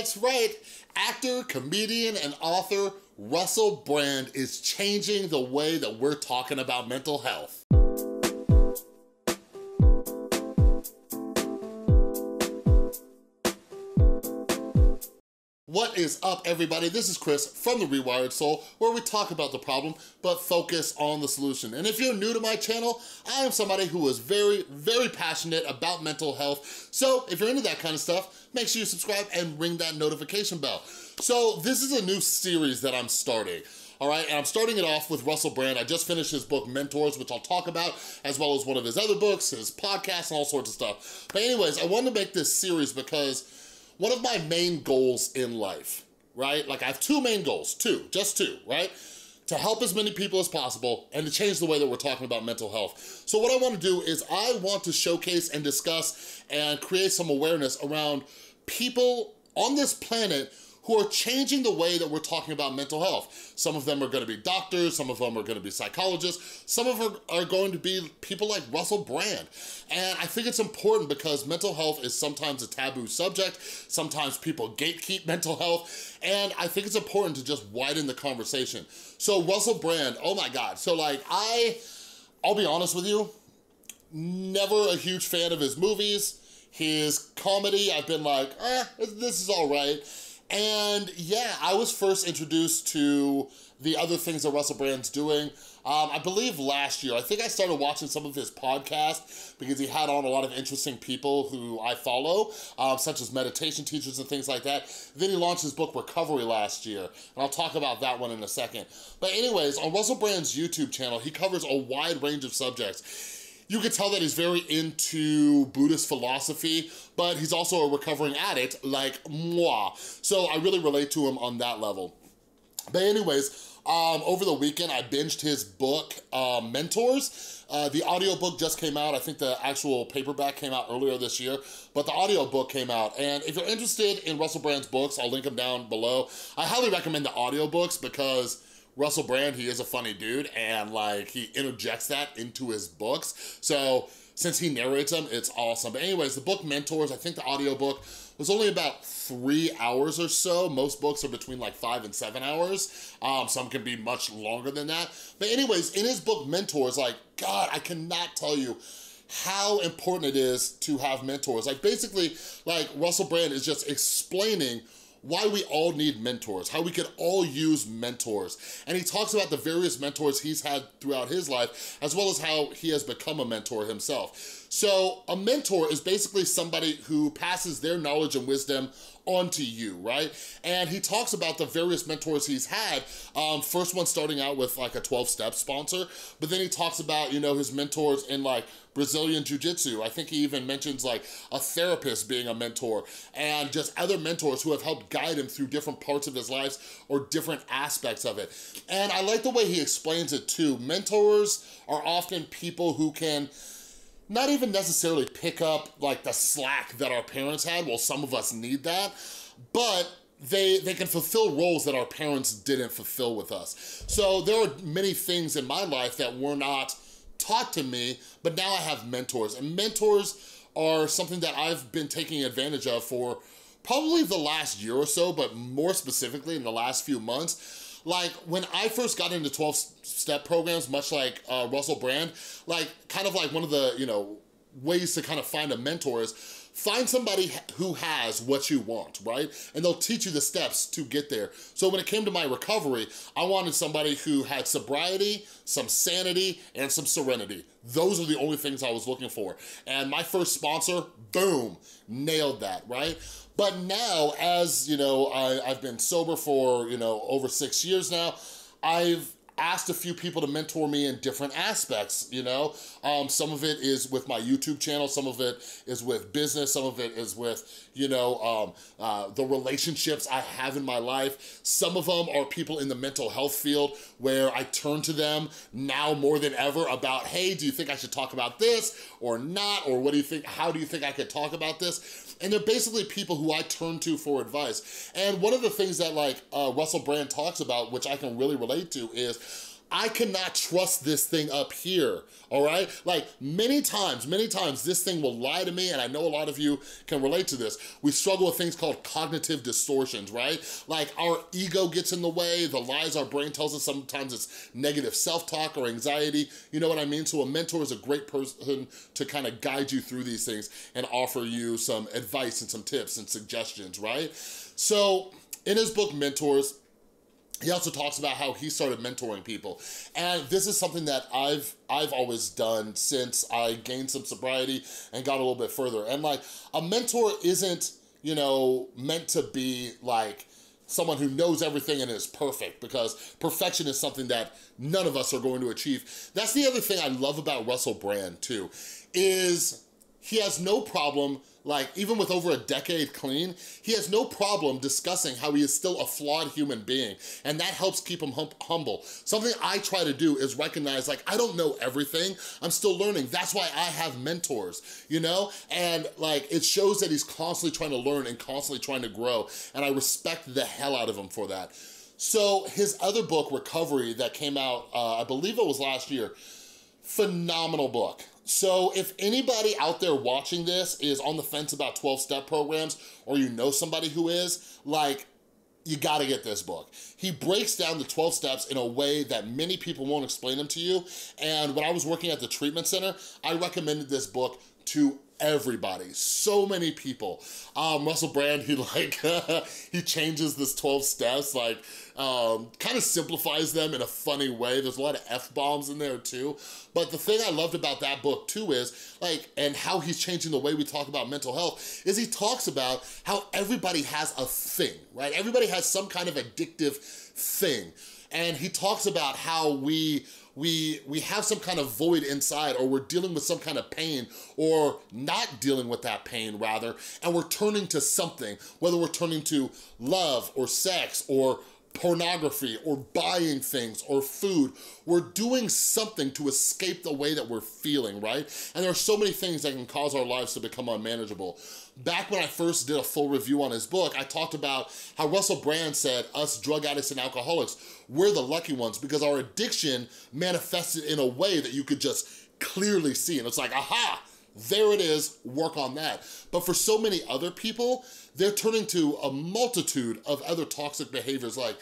That's right, actor, comedian, and author Russell Brand is changing the way that we're talking about mental health. What is up, everybody? This is Chris from The Rewired Soul, where we talk about the problem, but focus on the solution. And if you're new to my channel, I am somebody who is very, very passionate about mental health. So if you're into that kind of stuff, make sure you subscribe and ring that notification bell. So this is a new series that I'm starting all right? And I'm starting it off with Russell Brand. I just finished his book, Mentors, which I'll talk about, as well as one of his other books, his podcast, and all sorts of stuff. But anyways, I wanted to make this series because one of my main goals in life, right? Like I have two main goals, two, just two, right? To help as many people as possible and to change the way that we're talking about mental health. So what I wanna do is I want to showcase and discuss and create some awareness around people on this planet who are changing the way that we're talking about mental health. Some of them are gonna be doctors, some of them are gonna be psychologists, some of them are going to be people like Russell Brand. And I think it's important because mental health is sometimes a taboo subject, sometimes people gatekeep mental health, and I think it's important to just widen the conversation. So Russell Brand, oh my God. So like I, I'll be honest with you, never a huge fan of his movies. His comedy, I've been like, eh, this is all right. And yeah, I was first introduced to the other things that Russell Brand's doing. Um, I believe last year, I think I started watching some of his podcasts because he had on a lot of interesting people who I follow, um, such as meditation teachers and things like that. Then he launched his book, Recovery, last year, and I'll talk about that one in a second. But anyways, on Russell Brand's YouTube channel, he covers a wide range of subjects. You can tell that he's very into Buddhist philosophy, but he's also a recovering addict like moi. So I really relate to him on that level. But anyways, um, over the weekend, I binged his book, uh, Mentors. Uh, the audiobook just came out. I think the actual paperback came out earlier this year, but the audiobook came out. And if you're interested in Russell Brand's books, I'll link them down below. I highly recommend the audiobooks because Russell Brand, he is a funny dude, and like he interjects that into his books. So since he narrates them, it's awesome. But anyways, the book Mentors, I think the audiobook was only about three hours or so. Most books are between like five and seven hours. Um, some can be much longer than that. But anyways, in his book Mentors, like, God, I cannot tell you how important it is to have mentors. Like basically, like Russell Brand is just explaining why we all need mentors, how we could all use mentors. And he talks about the various mentors he's had throughout his life, as well as how he has become a mentor himself. So a mentor is basically somebody who passes their knowledge and wisdom onto you, right? And he talks about the various mentors he's had. Um, first one starting out with like a 12-step sponsor, but then he talks about, you know, his mentors in like Brazilian Jiu-Jitsu. I think he even mentions like a therapist being a mentor and just other mentors who have helped guide him through different parts of his life or different aspects of it. And I like the way he explains it too. Mentors are often people who can not even necessarily pick up like the slack that our parents had. Well, some of us need that, but they, they can fulfill roles that our parents didn't fulfill with us. So there are many things in my life that were not taught to me, but now I have mentors. And mentors are something that I've been taking advantage of for probably the last year or so, but more specifically in the last few months. Like when I first got into 12 step programs, much like uh, Russell Brand, like kind of like one of the, you know, ways to kind of find a mentor is find somebody who has what you want, right? And they'll teach you the steps to get there. So when it came to my recovery, I wanted somebody who had sobriety, some sanity, and some serenity. Those are the only things I was looking for. And my first sponsor, boom, nailed that, right? But now, as you know, I, I've been sober for, you know, over six years now, I've asked a few people to mentor me in different aspects, you know? Um, some of it is with my YouTube channel, some of it is with business, some of it is with, you know, um, uh, the relationships I have in my life. Some of them are people in the mental health field where I turn to them now more than ever about, hey, do you think I should talk about this or not? Or what do you think, how do you think I could talk about this? And they're basically people who I turn to for advice. And one of the things that like uh, Russell Brand talks about, which I can really relate to is I cannot trust this thing up here, all right? Like many times, many times this thing will lie to me and I know a lot of you can relate to this. We struggle with things called cognitive distortions, right? Like our ego gets in the way, the lies our brain tells us, sometimes it's negative self-talk or anxiety, you know what I mean? So a mentor is a great person to kind of guide you through these things and offer you some advice and some tips and suggestions, right? So in his book, Mentors, he also talks about how he started mentoring people. And this is something that I've I've always done since I gained some sobriety and got a little bit further. And like a mentor isn't, you know, meant to be like someone who knows everything and is perfect because perfection is something that none of us are going to achieve. That's the other thing I love about Russell Brand too, is he has no problem like even with over a decade clean, he has no problem discussing how he is still a flawed human being. And that helps keep him hum humble. Something I try to do is recognize like, I don't know everything. I'm still learning. That's why I have mentors, you know? And like, it shows that he's constantly trying to learn and constantly trying to grow. And I respect the hell out of him for that. So his other book, Recovery, that came out, uh, I believe it was last year, phenomenal book. So if anybody out there watching this is on the fence about 12-step programs, or you know somebody who is, like, you gotta get this book. He breaks down the 12 steps in a way that many people won't explain them to you. And when I was working at the treatment center, I recommended this book to everybody, so many people. Um, Russell Brand, he like, he changes this 12 steps, like, um, kind of simplifies them in a funny way. There's a lot of F-bombs in there too. But the thing I loved about that book too is, like, and how he's changing the way we talk about mental health, is he talks about how everybody has a thing, right? Everybody has some kind of addictive thing. And he talks about how we we we have some kind of void inside or we're dealing with some kind of pain or not dealing with that pain rather and we're turning to something whether we're turning to love or sex or pornography or buying things or food. We're doing something to escape the way that we're feeling, right? And there are so many things that can cause our lives to become unmanageable. Back when I first did a full review on his book, I talked about how Russell Brand said, us drug addicts and alcoholics, we're the lucky ones because our addiction manifested in a way that you could just clearly see. And it's like, aha, there it is, work on that. But for so many other people, they're turning to a multitude of other toxic behaviors. Like,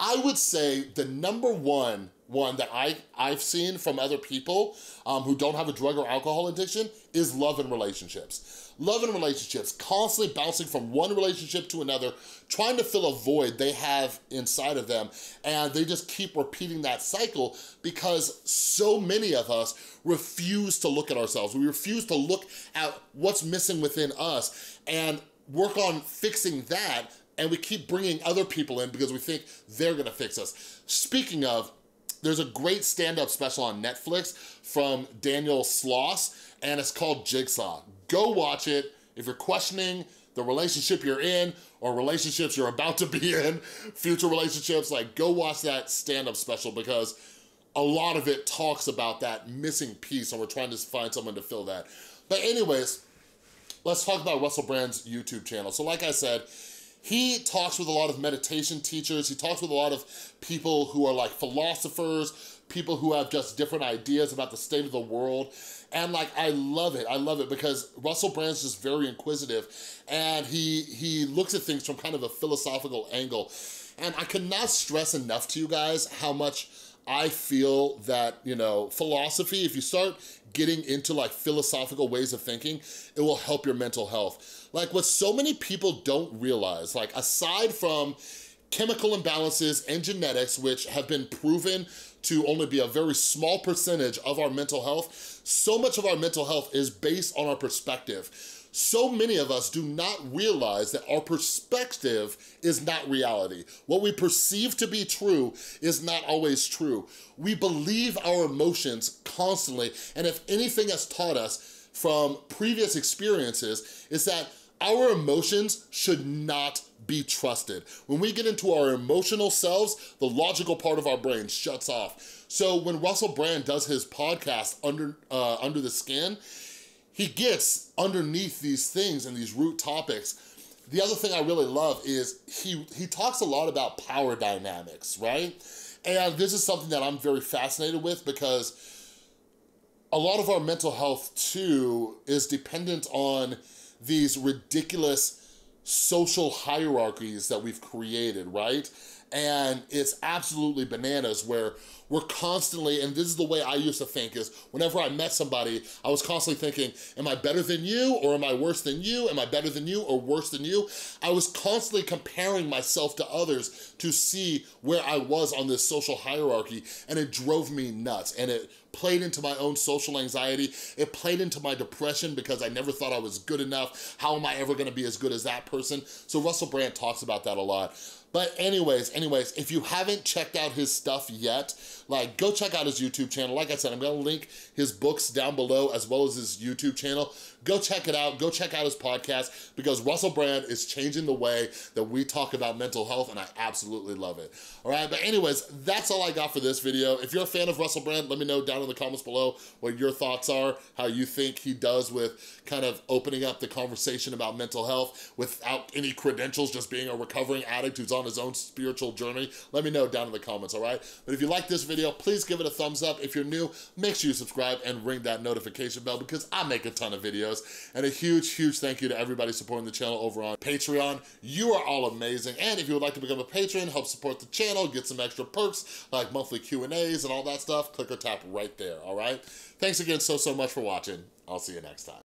I would say the number one one that I, I've seen from other people um, who don't have a drug or alcohol addiction is love and relationships. Love and relationships, constantly bouncing from one relationship to another, trying to fill a void they have inside of them, and they just keep repeating that cycle because so many of us refuse to look at ourselves. We refuse to look at what's missing within us and work on fixing that and we keep bringing other people in because we think they're gonna fix us. Speaking of, there's a great stand-up special on Netflix from Daniel Sloss, and it's called Jigsaw. Go watch it. If you're questioning the relationship you're in or relationships you're about to be in, future relationships, like go watch that stand-up special because a lot of it talks about that missing piece and we're trying to find someone to fill that. But anyways, let's talk about Russell Brand's YouTube channel. So like I said, he talks with a lot of meditation teachers. He talks with a lot of people who are like philosophers, people who have just different ideas about the state of the world. And like, I love it. I love it because Russell Brand's just very inquisitive and he, he looks at things from kind of a philosophical angle. And I cannot stress enough to you guys how much I feel that, you know, philosophy, if you start getting into like philosophical ways of thinking, it will help your mental health. Like what so many people don't realize, like aside from chemical imbalances and genetics, which have been proven to only be a very small percentage of our mental health, so much of our mental health is based on our perspective. So many of us do not realize that our perspective is not reality. What we perceive to be true is not always true. We believe our emotions constantly, and if anything has taught us from previous experiences is that our emotions should not be trusted. When we get into our emotional selves, the logical part of our brain shuts off. So when Russell Brand does his podcast, Under, uh, Under the Skin, he gets underneath these things and these root topics. The other thing I really love is he, he talks a lot about power dynamics, right? And this is something that I'm very fascinated with because a lot of our mental health too is dependent on these ridiculous social hierarchies that we've created, right? And it's absolutely bananas where we're constantly, and this is the way I used to think is whenever I met somebody, I was constantly thinking, am I better than you or am I worse than you? Am I better than you or worse than you? I was constantly comparing myself to others to see where I was on this social hierarchy and it drove me nuts and it played into my own social anxiety. It played into my depression because I never thought I was good enough. How am I ever gonna be as good as that person? So Russell Brand talks about that a lot. But anyways, anyways, if you haven't checked out his stuff yet, like go check out his YouTube channel. Like I said, I'm gonna link his books down below as well as his YouTube channel. Go check it out, go check out his podcast because Russell Brand is changing the way that we talk about mental health and I absolutely love it. All right, but anyways, that's all I got for this video. If you're a fan of Russell Brand, let me know down in the comments below what your thoughts are, how you think he does with kind of opening up the conversation about mental health without any credentials, just being a recovering addict who's on his own spiritual journey. Let me know down in the comments, all right? But if you like this video, please give it a thumbs up. If you're new, make sure you subscribe and ring that notification bell because I make a ton of videos videos. And a huge, huge thank you to everybody supporting the channel over on Patreon. You are all amazing. And if you would like to become a patron, help support the channel, get some extra perks like monthly Q&As and all that stuff, click or tap right there, all right? Thanks again so, so much for watching. I'll see you next time.